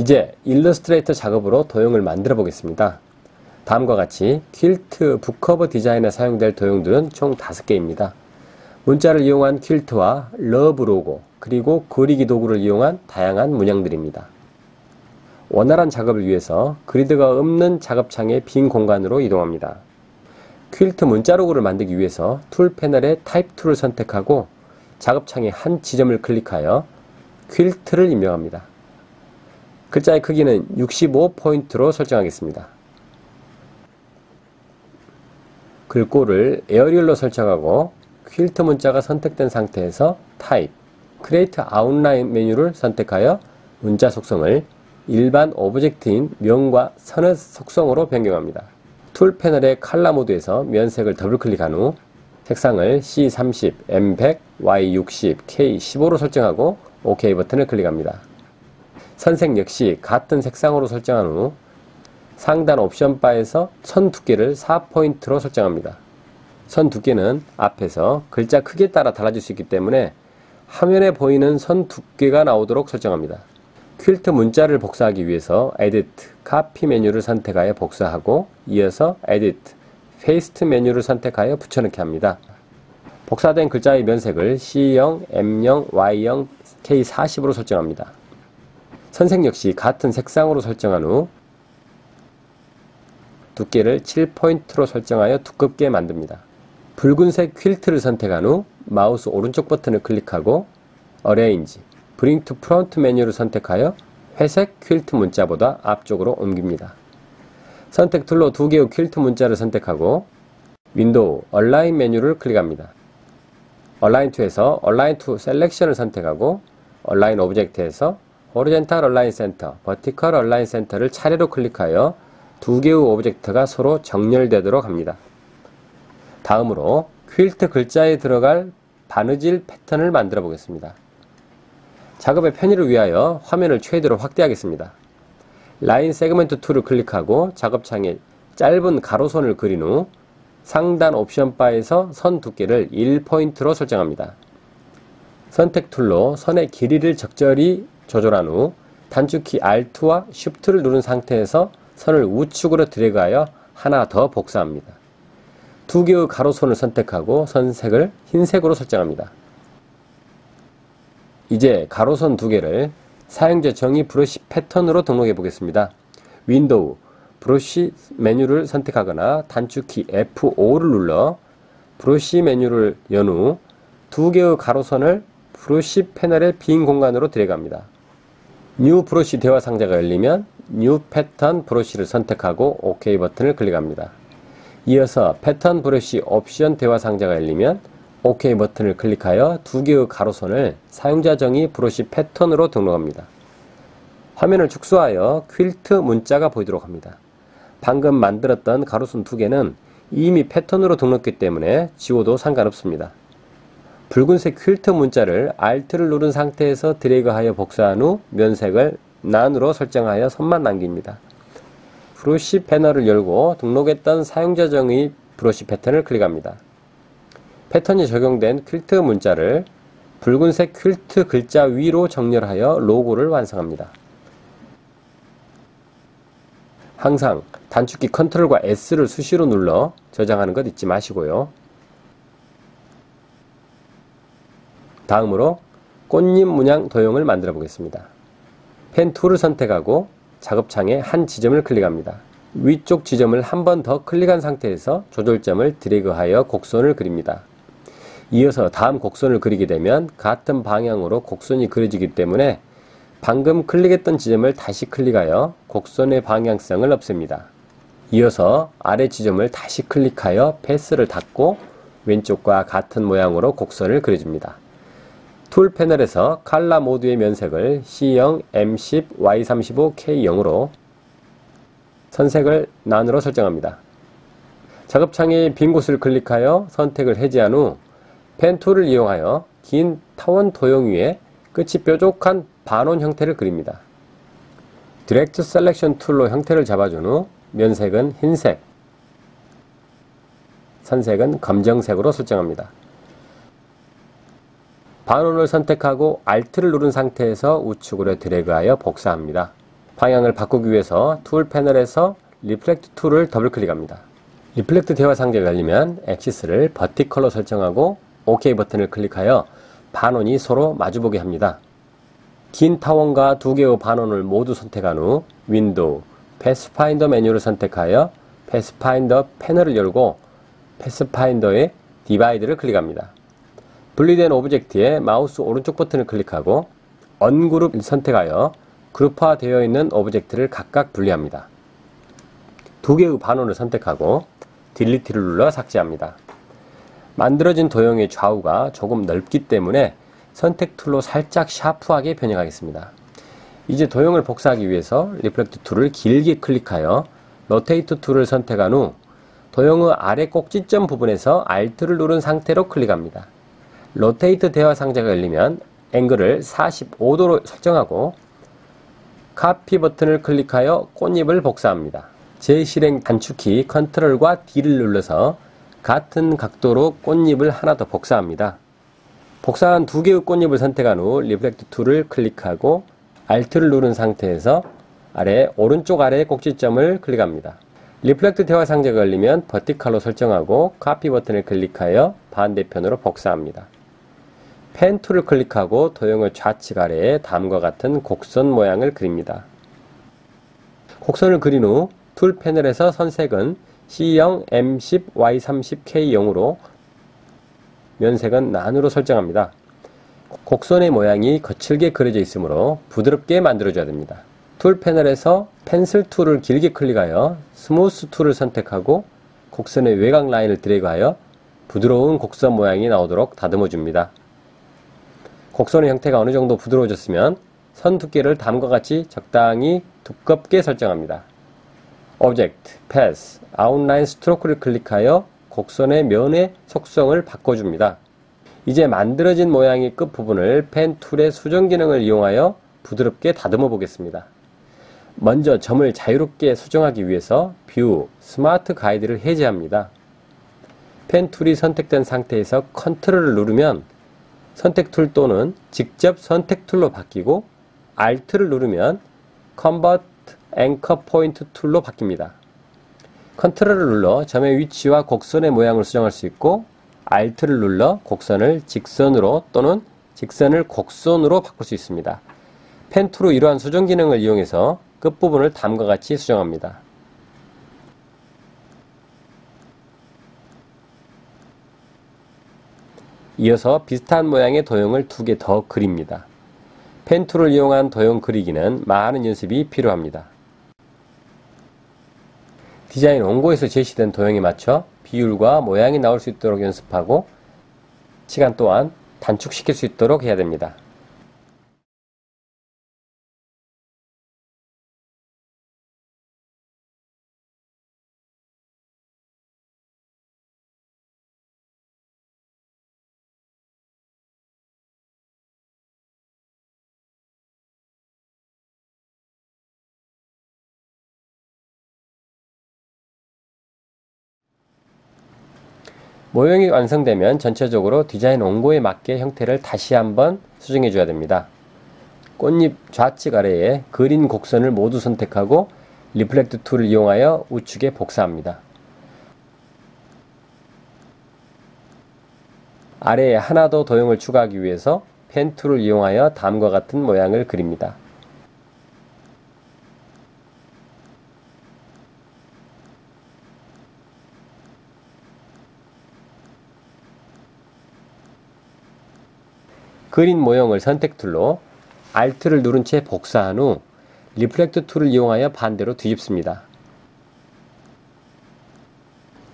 이제 일러스트레이터 작업으로 도형을 만들어 보겠습니다. 다음과 같이 퀼트 book cover 디자인에 사용될 도형들은 총 5개입니다. 문자를 이용한 퀼트와 love 로고 그리고 그리기 도구를 이용한 다양한 문양들입니다. 원활한 작업을 위해서 그리드가 없는 작업창의 빈 공간으로 이동합니다. 퀼트 문자 로고를 만들기 위해서 tool 패널의 Type Tool을 선택하고 작업창의 한 지점을 클릭하여 퀼트를 입력합니다. 글자의 크기는 65포인트로 설정하겠습니다. 글꼴을 Arial로 설정하고 퀼트 문자가 선택된 상태에서 Type, Create Outline 메뉴를 선택하여 문자 속성을 일반 object인 면과 선의 속성으로 변경합니다. 툴 패널의 칼라 모드에서 면색을 더블 클릭한 후 색상을 C30, M100, Y60, K15로 설정하고 OK 버튼을 클릭합니다. 선색 역시 같은 색상으로 설정한 후 상단 옵션 바에서 선 두께를 4포인트로 설정합니다. 선 두께는 앞에서 글자 크기에 따라 달라질 수 있기 때문에 화면에 보이는 선 두께가 나오도록 설정합니다. 퀼트 문자를 복사하기 위해서 Edit, Copy 메뉴를 선택하여 복사하고 이어서 Edit, Paste 메뉴를 선택하여 붙여넣기 합니다. 복사된 글자의 면색을 C0, M0, Y0, K40으로 설정합니다. 선색 역시 같은 색상으로 설정한 후 두께를 7포인트로 설정하여 두껍게 만듭니다. 붉은색 퀼트를 선택한 후 마우스 오른쪽 버튼을 클릭하고 Arrange, Bring to Front 메뉴를 선택하여 회색 퀼트 문자보다 앞쪽으로 옮깁니다. 선택 tool로 두 개의 퀼트 문자를 선택하고 Window Align 메뉴를 클릭합니다. Align to에서 Align to Selection을 선택하고 Align Object에서 Horizontal Align Center, Vertical Align Center를 차례로 클릭하여 두 개의 object가 서로 정렬되도록 합니다. 다음으로 퀼트 글자에 들어갈 바느질 패턴을 만들어 보겠습니다. 작업의 편의를 위하여 화면을 최대로 확대하겠습니다. Line Segment Tool을 클릭하고 작업창에 짧은 가로선을 그린 후 상단 옵션 바에서 선 두께를 1포인트로 설정합니다. 선택 tool로 선의 길이를 적절히 조절한 후 단축키 Alt와 Shift를 누른 상태에서 선을 우측으로 드래그하여 하나 더 복사합니다. 두 개의 가로선을 선택하고 선색을 흰색으로 설정합니다. 이제 가로선 두 개를 사용자 정의 브러쉬 패턴으로 등록해 보겠습니다. Window, Brush 메뉴를 선택하거나 단축키 F5를 눌러 브러쉬 메뉴를 연 후 두 개의 가로선을 브러쉬 패널의 빈 공간으로 드래그합니다. New Brush 대화 상자가 열리면 New Pattern Brush를 선택하고 OK 버튼을 클릭합니다. 이어서 Pattern Brush Option 대화 상자가 열리면 OK 버튼을 클릭하여 두 개의 가로선을 사용자 정의 브러쉬 패턴으로 등록합니다. 화면을 축소하여 퀼트 문자가 보이도록 합니다. 방금 만들었던 가로선 두 개는 이미 패턴으로 등록했기 때문에 지워도 상관없습니다. 붉은색 퀼트 문자를 Alt를 누른 상태에서 드래그하여 복사한 후 면색을 난으로 설정하여 선만 남깁니다. 브러쉬 패널을 열고 등록했던 사용자 정의 브러쉬 패턴을 클릭합니다. 패턴이 적용된 퀼트 문자를 붉은색 퀼트 글자 위로 정렬하여 로고를 완성합니다. 항상 단축키 Control과 S를 수시로 눌러 저장하는 것 잊지 마시고요. 다음으로 꽃잎 문양 도형을 만들어 보겠습니다. Pen Tool을 선택하고 작업창에 한 지점을 클릭합니다. 위쪽 지점을 한 번 더 클릭한 상태에서 조절점을 드래그하여 곡선을 그립니다. 이어서 다음 곡선을 그리게 되면 같은 방향으로 곡선이 그려지기 때문에 방금 클릭했던 지점을 다시 클릭하여 곡선의 방향성을 없앱니다. 이어서 아래 지점을 다시 클릭하여 패스를 닫고 왼쪽과 같은 모양으로 곡선을 그려줍니다. 툴 패널에서 칼라 모드의 면색을 C0, M10, Y35, K0으로 선색을 난으로 설정합니다. 작업창의 빈 곳을 클릭하여 선택을 해제한 후 Pen Tool을 이용하여 긴 타원 도형 위에 끝이 뾰족한 반원 형태를 그립니다. Direct Selection Tool로 형태를 잡아준 후 면색은 흰색, 선색은 검정색으로 설정합니다. 반원을 선택하고 Alt를 누른 상태에서 우측으로 드래그하여 복사합니다. 방향을 바꾸기 위해서 tool 패널에서 reflect tool을 더블 클릭합니다. reflect 대화 상자가 열리면 axis를 vertical로 설정하고 OK 버튼을 클릭하여 반원이 서로 마주보게 합니다. 긴 타원과 두 개의 반원을 모두 선택한 후 window, pathfinder 메뉴를 선택하여 pathfinder 패널을 열고 pathfinder의 divide를 클릭합니다. 분리된 object에 마우스 오른쪽 버튼을 클릭하고 ungroup 선택하여 그룹화되어 있는 object를 각각 분리합니다. 두 개의 반원을 선택하고 delete를 눌러 삭제합니다. 만들어진 도형의 좌우가 조금 넓기 때문에 선택 tool로 살짝 샤프하게 변형하겠습니다. 이제 도형을 복사하기 위해서 reflect tool을 길게 클릭하여 rotate tool을 선택한 후 도형의 아래 꼭지점 부분에서 Alt를 누른 상태로 클릭합니다. rotate 대화 상자가 열리면 앵글을 45도로 설정하고 카피 버튼을 클릭하여 꽃잎을 복사합니다. 재실행 단축키 컨트롤과 D를 눌러서 같은 각도로 꽃잎을 하나 더 복사합니다. 복사한 두 개의 꽃잎을 선택한 후 reflect tool을 클릭하고 Alt를 누른 상태에서 아래 오른쪽 아래 꼭지점을 클릭합니다. reflect 대화 상자가 열리면 vertical로 설정하고 카피 버튼을 클릭하여 반대편으로 복사합니다. pen tool을 클릭하고 도형의 좌측 아래에 다음과 같은 곡선 모양을 그립니다. 곡선을 그린 후 tool 패널에서 선색은 C0, M10, Y30, K0으로 면색은 none으로 설정합니다. 곡선의 모양이 거칠게 그려져 있으므로 부드럽게 만들어줘야 됩니다. tool 패널에서 pencil tool을 길게 클릭하여 smooth tool을 선택하고 곡선의 외곽 라인을 드래그하여 부드러운 곡선 모양이 나오도록 다듬어 줍니다. 곡선의 형태가 어느 정도 부드러워졌으면 선 두께를 다음과 같이 적당히 두껍게 설정합니다. object, path, outline stroke를 클릭하여 곡선의 면의 속성을 바꿔줍니다. 이제 만들어진 모양의 끝부분을 pen tool의 수정 기능을 이용하여 부드럽게 다듬어 보겠습니다. 먼저 점을 자유롭게 수정하기 위해서 view, smart guide를 해제합니다. pen tool이 선택된 상태에서 컨트롤을 누르면 선택 tool 또는 직접 선택 tool로 바뀌고 Alt를 누르면 convert anchor point tool로 바뀝니다. 컨트롤을 눌러 점의 위치와 곡선의 모양을 수정할 수 있고 Alt를 눌러 곡선을 직선으로 또는 직선을 곡선으로 바꿀 수 있습니다. pen tool로 이러한 수정 기능을 이용해서 끝부분을 다음과 같이 수정합니다. 이어서 비슷한 모양의 도형을 두 개 더 그립니다. pen tool을 이용한 도형 그리기는 많은 연습이 필요합니다. 디자인 원고에서 제시된 도형에 맞춰 비율과 모양이 나올 수 있도록 연습하고 시간 또한 단축시킬 수 있도록 해야 됩니다. 모형이 완성되면 전체적으로 디자인 원고에 맞게 형태를 다시 한번 수정해 줘야 됩니다. 꽃잎 좌측 아래에 그린 곡선을 모두 선택하고 reflect tool을 이용하여 우측에 복사합니다. 아래에 하나 더 도형을 추가하기 위해서 pen tool을 이용하여 다음과 같은 모양을 그립니다. 그린 모형을 선택 tool로 Alt를 누른 채 복사한 후 reflect tool을 이용하여 반대로 뒤집습니다.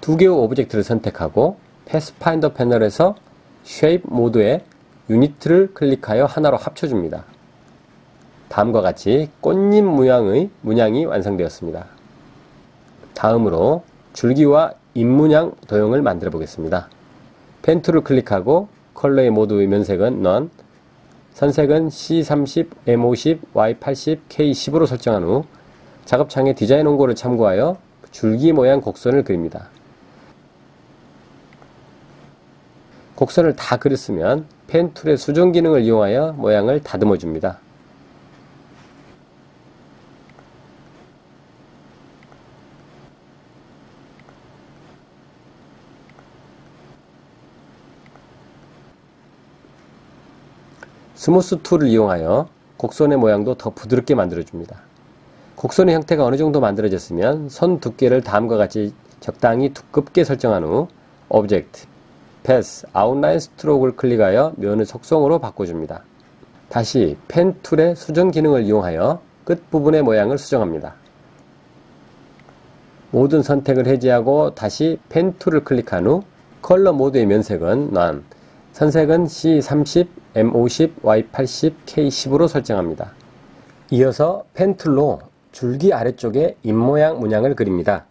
두 개의 object를 선택하고 pathfinder 패널에서 shape mode에 unite를 클릭하여 하나로 합쳐줍니다. 다음과 같이 꽃잎 모양의 문양이 완성되었습니다. 다음으로 줄기와 잎문양 도형을 만들어 보겠습니다. pen tool을 클릭하고 컬러 모드의 면색은 none, 선색은 C30, M50, Y80, K10으로 설정한 후 작업창의 디자인 원고를 참고하여 줄기 모양 곡선을 그립니다. 곡선을 다 그렸으면 pen tool의 수정 기능을 이용하여 모양을 다듬어 줍니다. smooth tool을 이용하여 곡선의 모양도 더 부드럽게 만들어줍니다. 곡선의 형태가 어느 정도 만들어졌으면 선 두께를 다음과 같이 적당히 두껍게 설정한 후 object, path, outline stroke를 클릭하여 면을 속성으로 바꿔줍니다. 다시 pen tool의 수정 기능을 이용하여 끝부분의 모양을 수정합니다. 모든 선택을 해제하고 다시 pen tool을 클릭한 후 컬러 모드의 면색은 none, 선색은 C30, M50, Y80, K10으로 설정합니다. 이어서 pen tool로 줄기 아래쪽에 잎모양 문양을 그립니다.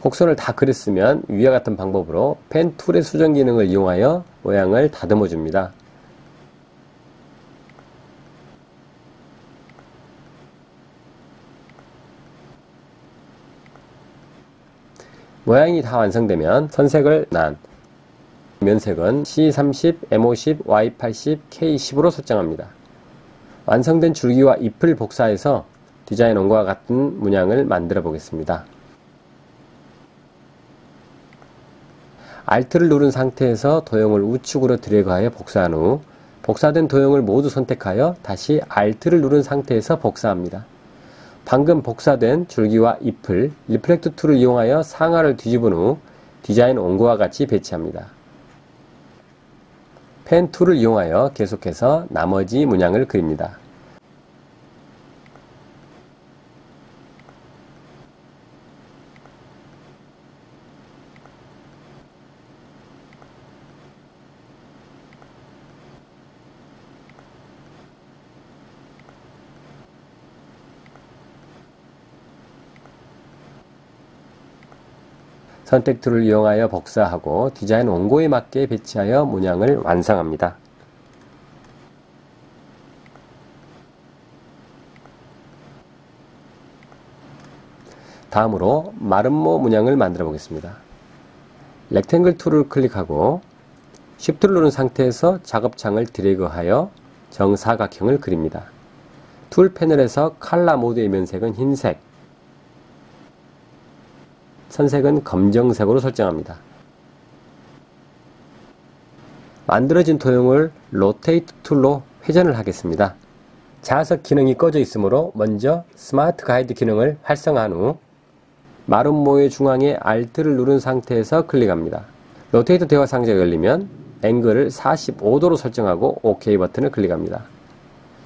곡선을 다 그렸으면 위와 같은 방법으로 pen tool의 수정 기능을 이용하여 모양을 다듬어 줍니다. 모양이 다 완성되면 선색을 난 면색은 C30, M50, Y80, K10으로 설정합니다. 완성된 줄기와 잎을 복사해서 디자인 원과 같은 문양을 만들어 보겠습니다. Alt를 누른 상태에서 도형을 우측으로 드래그하여 복사한 후 복사된 도형을 모두 선택하여 다시 Alt를 누른 상태에서 복사합니다. 방금 복사된 줄기와 잎을 reflect tool을 이용하여 상하를 뒤집은 후 디자인 원고와 같이 배치합니다. pen tool을 이용하여 계속해서 나머지 문양을 그립니다. 선택 툴을 이용하여 복사하고 디자인 원고에 맞게 배치하여 문양을 완성합니다. 다음으로 마름모 문양을 만들어 보겠습니다. Rectangle Tool을 클릭하고 Shift를 누른 상태에서 작업창을 드래그하여 정사각형을 그립니다. 툴 패널에서 칼라 모드의 면색은 흰색, 선색은 검정색으로 설정합니다. 만들어진 도형을 Rotate Tool로 회전을 하겠습니다. 자석 기능이 꺼져 있으므로 먼저 Smart Guide 기능을 활성화한 후 마름모의 중앙에 Alt를 누른 상태에서 클릭합니다. Rotate 대화 상자가 열리면 앵글을 45도로 설정하고 OK 버튼을 클릭합니다.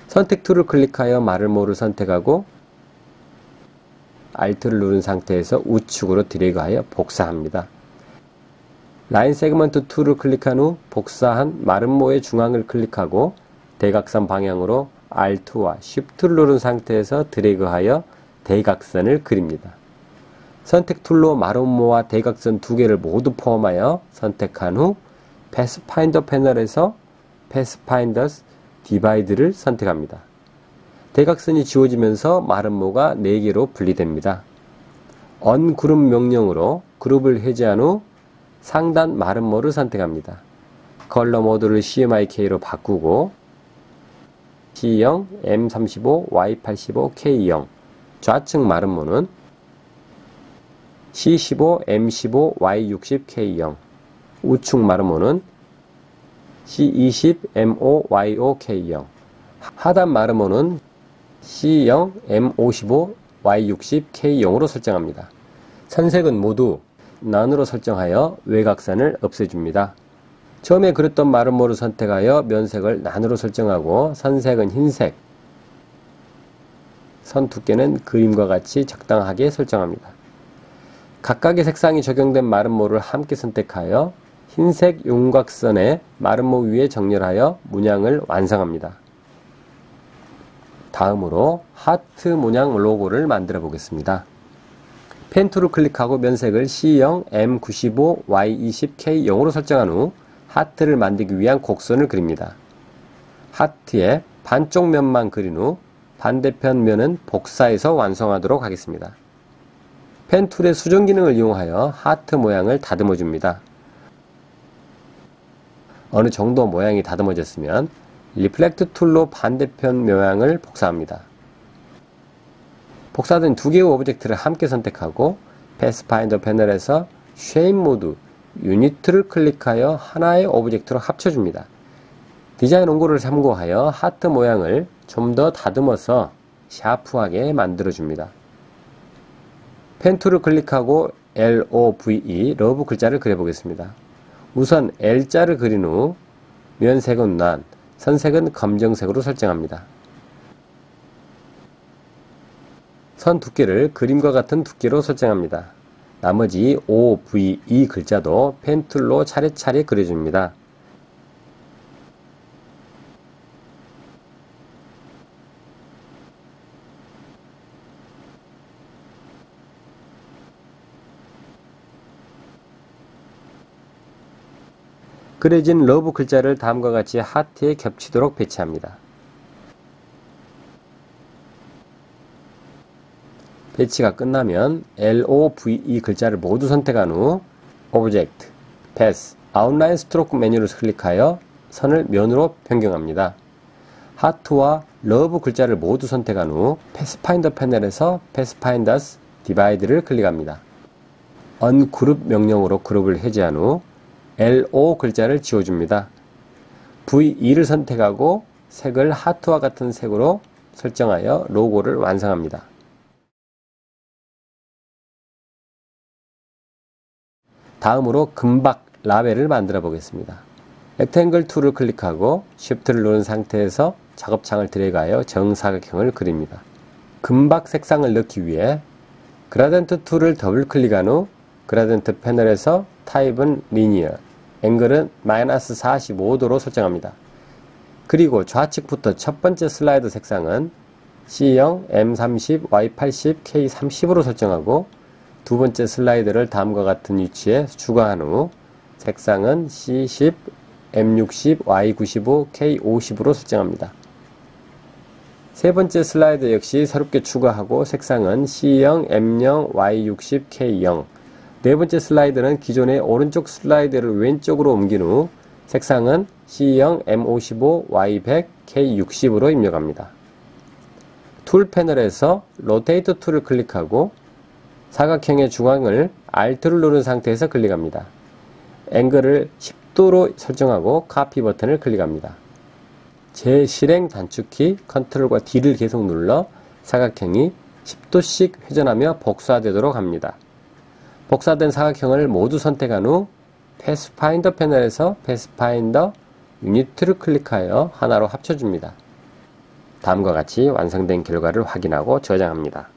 선택 툴을 클릭하여 마름모를 선택하고 Alt를 누른 상태에서 우측으로 드래그하여 복사합니다. Line Segment Tool을 클릭한 후 복사한 마름모의 중앙을 클릭하고 대각선 방향으로 Alt와 Shift를 누른 상태에서 드래그하여 대각선을 그립니다. 선택 툴로 마름모와 대각선 두 개를 모두 포함하여 선택한 후 Pathfinder 패널에서 Pathfinders Divide를 선택합니다. 대각선이 지워지면서 마름모가 4개로 분리됩니다. 언그룹 명령으로 그룹을 해제한 후 상단 마름모를 선택합니다. 컬러 모드를 CMYK로 바꾸고 C0, M35, Y85, K0 좌측 마름모는 C15, M15, Y60, K0 우측 마름모는 C20, M5, Y5, K0 하단 마름모는 C0, M55, Y60, K0으로 설정합니다. 선색은 모두 난으로 설정하여 외곽선을 없애줍니다. 처음에 그렸던 마름모를 선택하여 면색을 난으로 설정하고 선색은 흰색, 선 두께는 그림과 같이 적당하게 설정합니다. 각각의 색상이 적용된 마름모를 함께 선택하여 흰색 윤곽선의 마름모 위에 정렬하여 문양을 완성합니다. 다음으로 하트 모양 로고를 만들어 보겠습니다. 펜 툴을 클릭하고 면색을 C0, M95, Y20, K0으로 설정한 후 하트를 만들기 위한 곡선을 그립니다. 하트의 반쪽 면만 그린 후 반대편 면은 복사해서 완성하도록 하겠습니다. 펜 툴의 수정 기능을 이용하여 하트 모양을 다듬어 줍니다. 어느 정도 모양이 다듬어졌으면 Reflect Tool로 반대편 모양을 복사합니다. 복사된 두 개의 오브젝트를 함께 선택하고 Pathfinder 패널에서 Shape Mode Unite를 클릭하여 하나의 오브젝트로 합쳐줍니다. 디자인 원고를 참고하여 하트 모양을 좀 더 다듬어서 샤프하게 만들어줍니다. 펜 툴을 클릭하고 LOVE, Love 글자를 그려보겠습니다. 우선 L자를 그린 후 면색은 None, 선색은 검정색으로 설정합니다. 선 두께를 그림과 같은 두께로 설정합니다. 나머지 OVE 글자도 펜툴로 차례차례 그려줍니다. 그려진 Love 글자를 다음과 같이 하트에 겹치도록 배치합니다. 배치가 끝나면 LOVE 글자를 모두 선택한 후 Object, Path, Outline Stroke 메뉴를 클릭하여 선을 면으로 변경합니다. 하트와 Love 글자를 모두 선택한 후 Pathfinder 패널에서 Pathfinders Divide를 클릭합니다. Ungroup 명령으로 그룹을 해제한 후 LO 글자를 지워줍니다. VE를 선택하고 색을 하트와 같은 색으로 설정하여 로고를 완성합니다. 다음으로 금박 라벨을 만들어 보겠습니다. Rectangle Tool을 클릭하고 Shift를 누른 상태에서 작업창을 드래그하여 정사각형을 그립니다. 금박 색상을 넣기 위해 Gradient Tool을 더블 클릭한 후 Gradient 패널에서 타입은 Linear, 앵글은 마이너스 45도로 설정합니다. 그리고 좌측부터 첫 번째 슬라이드 색상은 C0, M30, Y80, K30으로 설정하고 두 번째 슬라이드를 다음과 같은 위치에 추가한 후 색상은 C10, M60, Y95, K50으로 설정합니다. 세 번째 슬라이드 역시 새롭게 추가하고 색상은 C0, M0, Y60, K0 네 번째 슬라이드는 기존의 오른쪽 슬라이드를 왼쪽으로 옮긴 후 색상은 C0, M55, Y100, K60으로 입력합니다. 툴 패널에서 Rotate Tool을 클릭하고 사각형의 중앙을 Alt를 누른 상태에서 클릭합니다. 앵글을 10도로 설정하고 카피 버튼을 클릭합니다. 재실행 단축키 Ctrl과 D를 계속 눌러 사각형이 10도씩 회전하며 복사되도록 합니다. 복사된 사각형을 모두 선택한 후 Pathfinder 패널에서 Pathfinder Unite를 클릭하여 하나로 합쳐줍니다. 다음과 같이 완성된 결과를 확인하고 저장합니다.